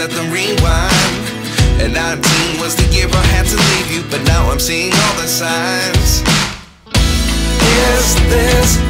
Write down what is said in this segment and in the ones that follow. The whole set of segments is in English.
at the rewind. And 19 was the year I had to leave you But now I'm seeing all the signs. Is this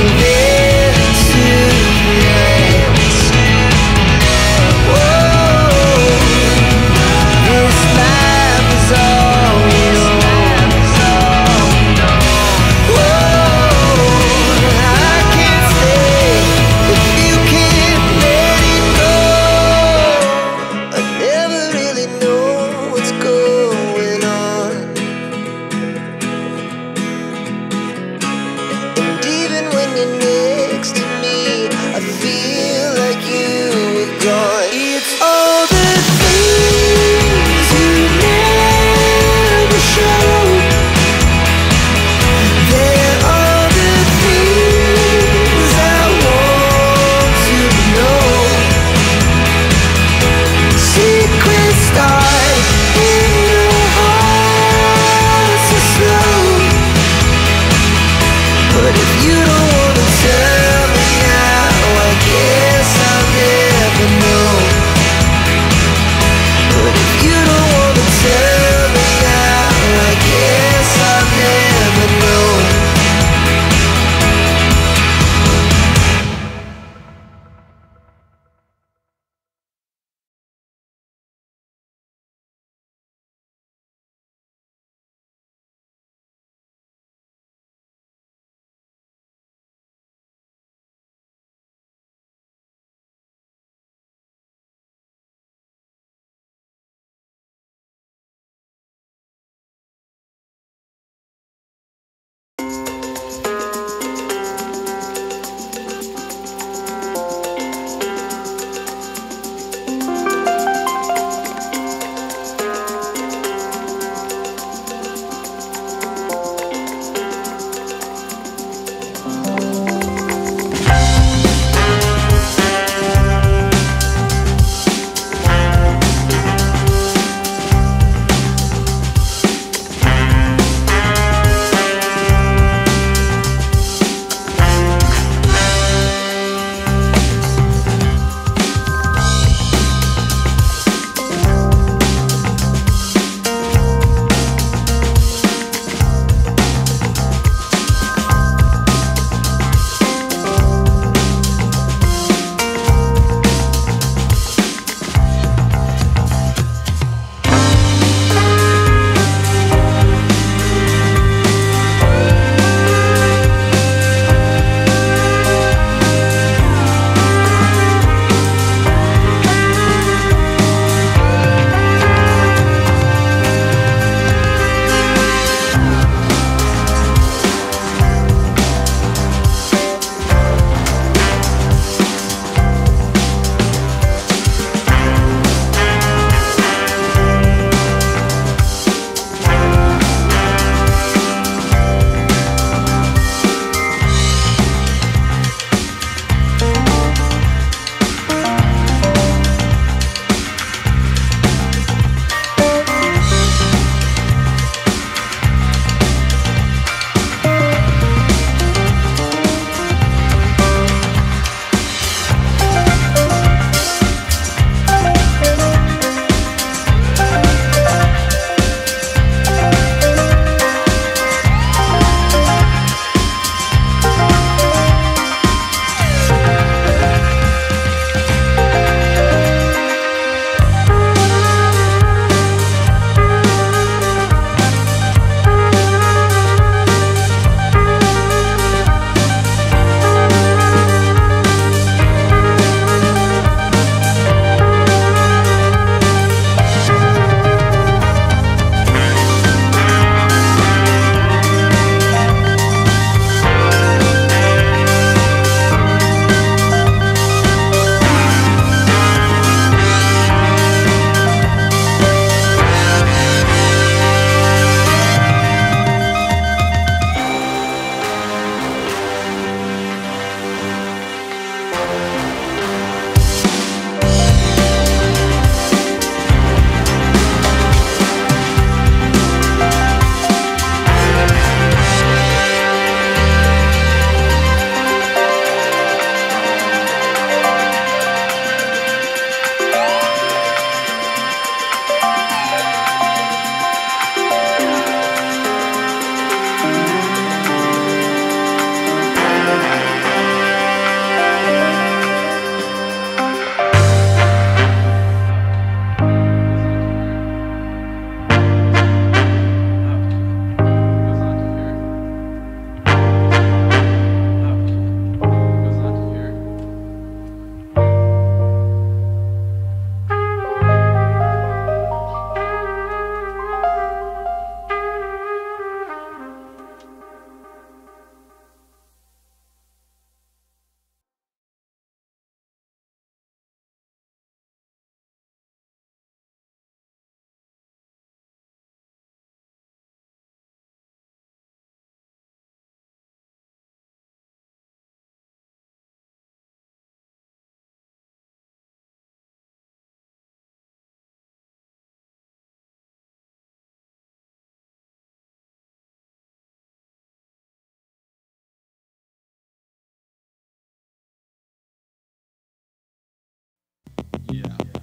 you Yeah.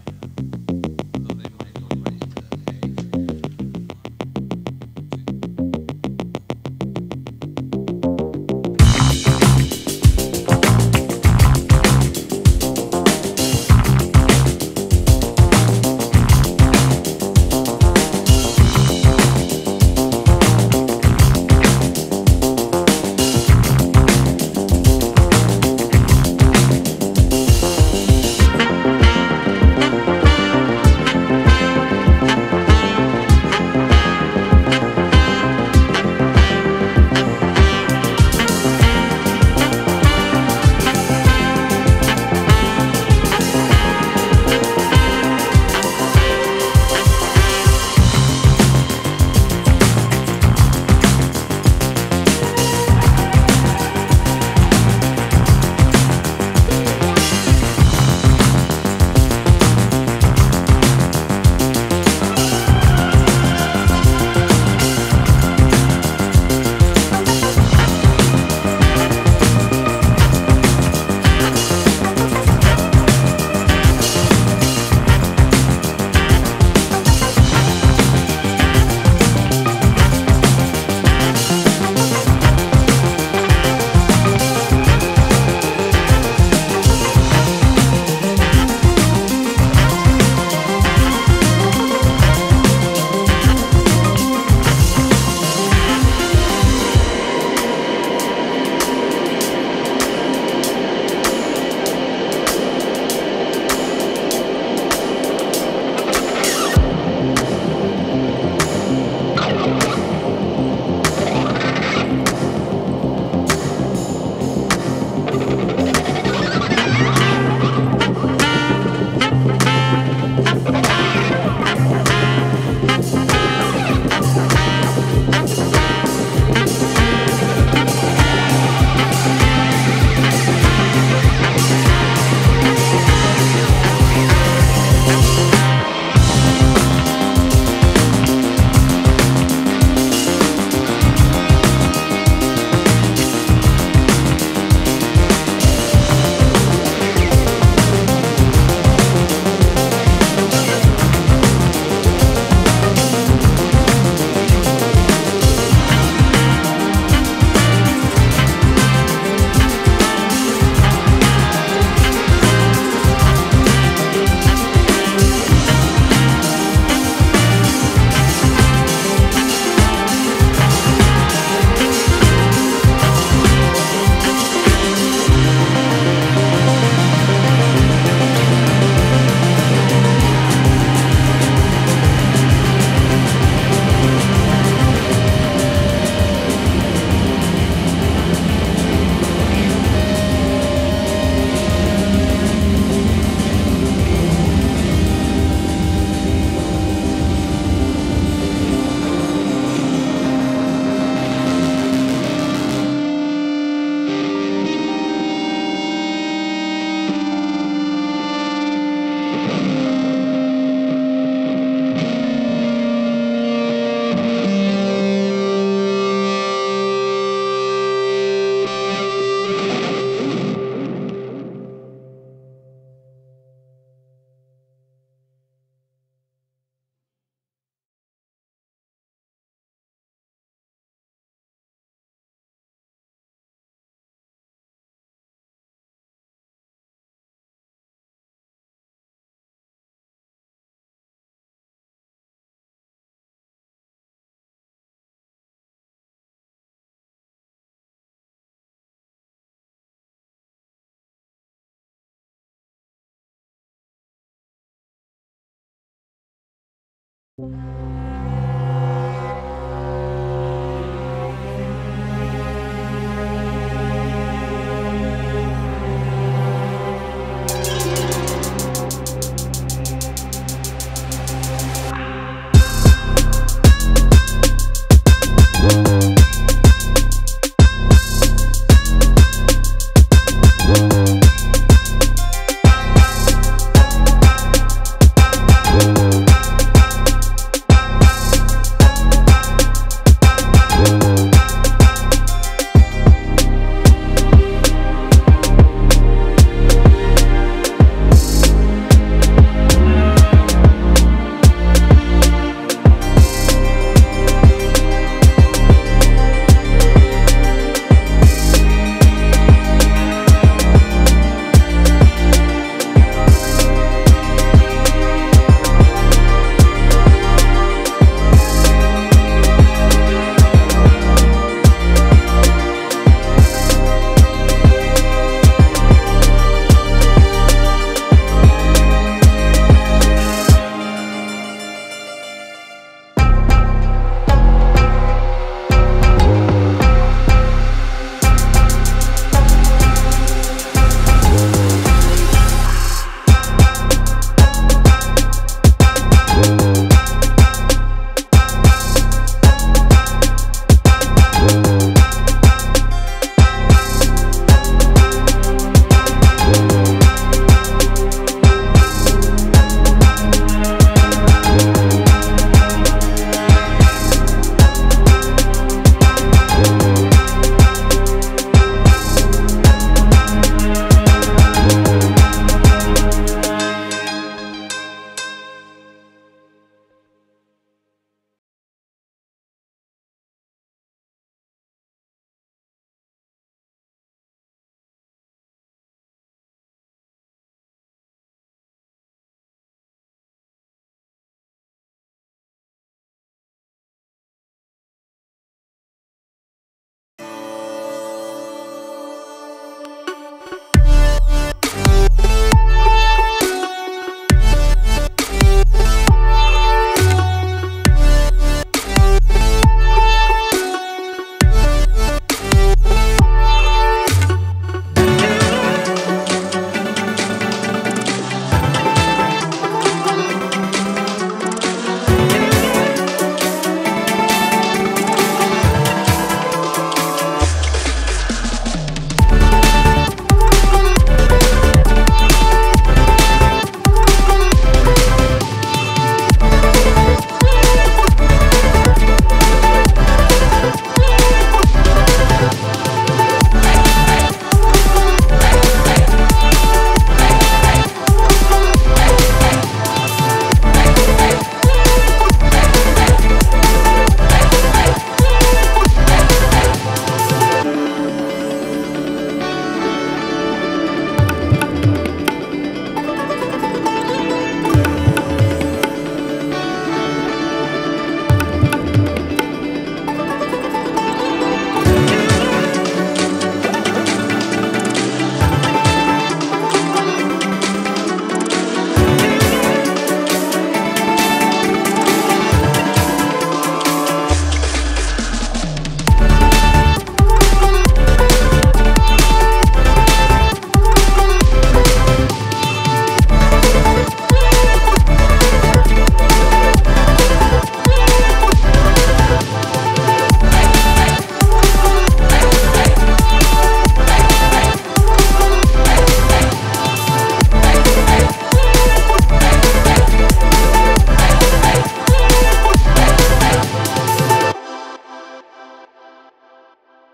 Música